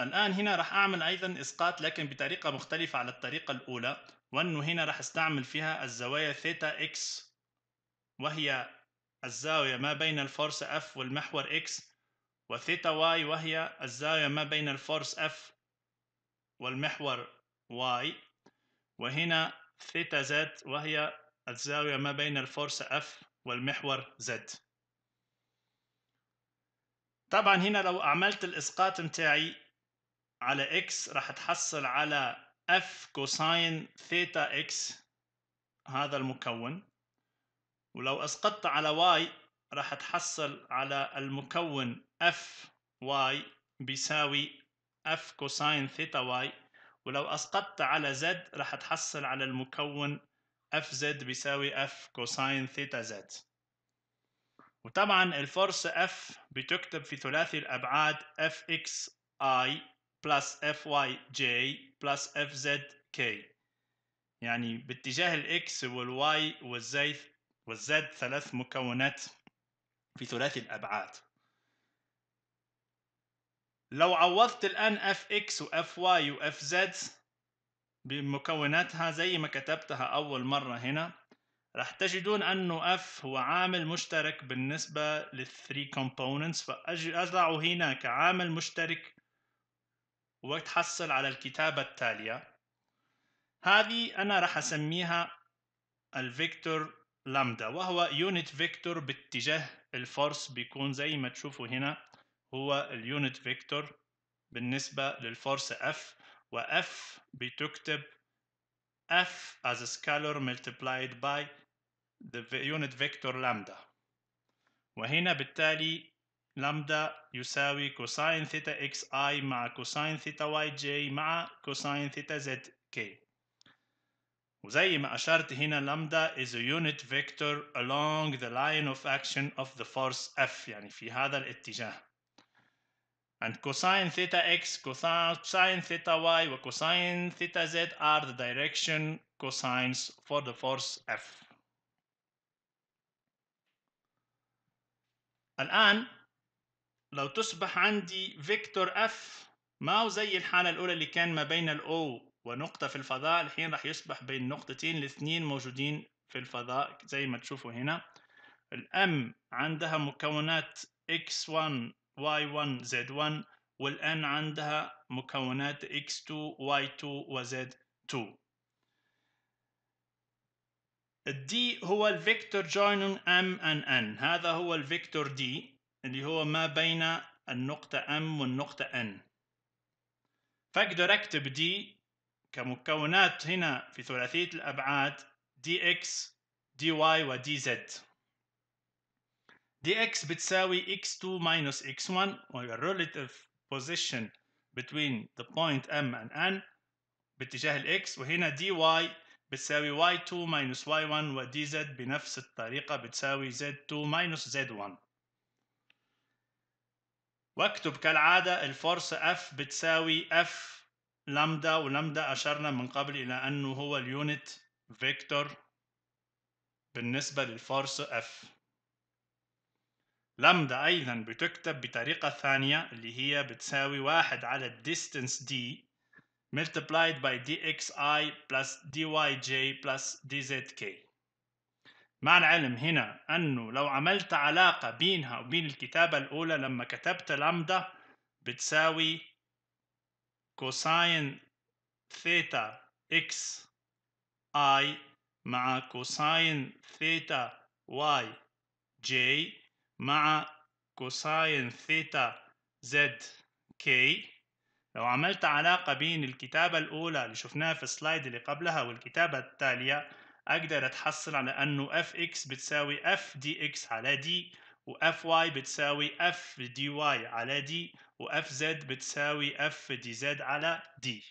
الآن هنا راح أعمل أيضا إسقاط لكن بطريقة مختلفة على الطريقة الأولى وأنه هنا راح أستعمل فيها الزوايا theta X وهي الزاوية ما بين ال force F والمحور X و theta Y وهي الزاوية ما بين ال force F والمحور Y وهنا theta Z وهي الزاوية ما بين ال force F والمحور Z طبعا هنا لو عملت الإسقاط متاعي على X راح تحصل على F cosine theta X هذا المكون. ولو أسقطت على y راح تحصل على المكون f y بيساوي f cosine theta y. ولو أسقطت على z راح تحصل على المكون f z بيساوي f cosine theta z. وطبعا الفورس f بتكتب في ثلاثي الأبعاد f x i plus f y j plus f z k. يعني باتجاه الاكس والواي والزي والزد ثلاث مكونات في ثلاثي الأبعاد. لو عوضت الآن f x و f y و f z بمكوناتها زي ما كتبتها أول مرة هنا راح تجدون أنه f هو عامل مشترك بالنسبة لل three components فأجي أضعه هنا كعامل مشترك وتحصل على الكتابة التالية. هذه أنا راح أسميها ال vector lambda وهو unit vector باتجاه ال force بيكون زي ما تشوفوا هنا هو ال unit vector بالنسبة لل force F و F بتكتب F as a scalar multiplied by the unit vector lambda. وهنا بالتالي لامدا يساوي كوساين ثيتا إكس اي مع كوساين ثيتا واي جي مع كوساين ثيتا زد كي وزي ما أشرت هنا لامدا is a unit vector along the line of action of the force F يعني في هذا الاتجاه and cosine theta x cosine theta y و cosine theta z are the direction cosines for the force F الآن لو تصبح عندي vector F ما هو زي الحالة الأولى اللي كان ما بين ال O ونقطة في الفضاء؟ الحين راح يصبح بين نقطتين الاثنين موجودين في الفضاء زي ما تشوفوا هنا. ال m عندها مكونات x1 y1 z1 وال n عندها مكونات x2 y2 و z2 ال d هو ال vector joining m and n هذا هو ال vector d اللي هو ما بين النقطة m والنقطة n. فأقدر أكتب d كمكونات هنا في ثلاثية الأبعاد dx dy و dz dx بتساوي x2 minus x1 وهي relative position between the point m and n باتجاه ال x وهنا dy بتساوي y2 minus y1 و dz بنفس الطريقة بتساوي z2 minus z1 واكتب كالعادة ال force F بتساوي F lambda و lambda أشرنا من قبل إلى أنه هو ال unit vector بالنسبة لل force F. lambda أيضا بتكتب بطريقة ثانية اللي هي بتساوي واحد على ال distance d multiplied by dxi plus dyj plus dzk مع العلم هنا أنه لو عملت علاقة بينها وبين الكتابة الأولى لما كتبت لامدا بتساوي cosine theta x i مع cosine theta y j مع cosine theta z k لو عملت علاقة بين الكتابة الأولى اللي شفناها في ال slide اللي قبلها والكتابة التالية أقدر أتحصل على أنه f x بتساوي f d x على d و f y بتساوي f d y على d و f z بتساوي f d z على d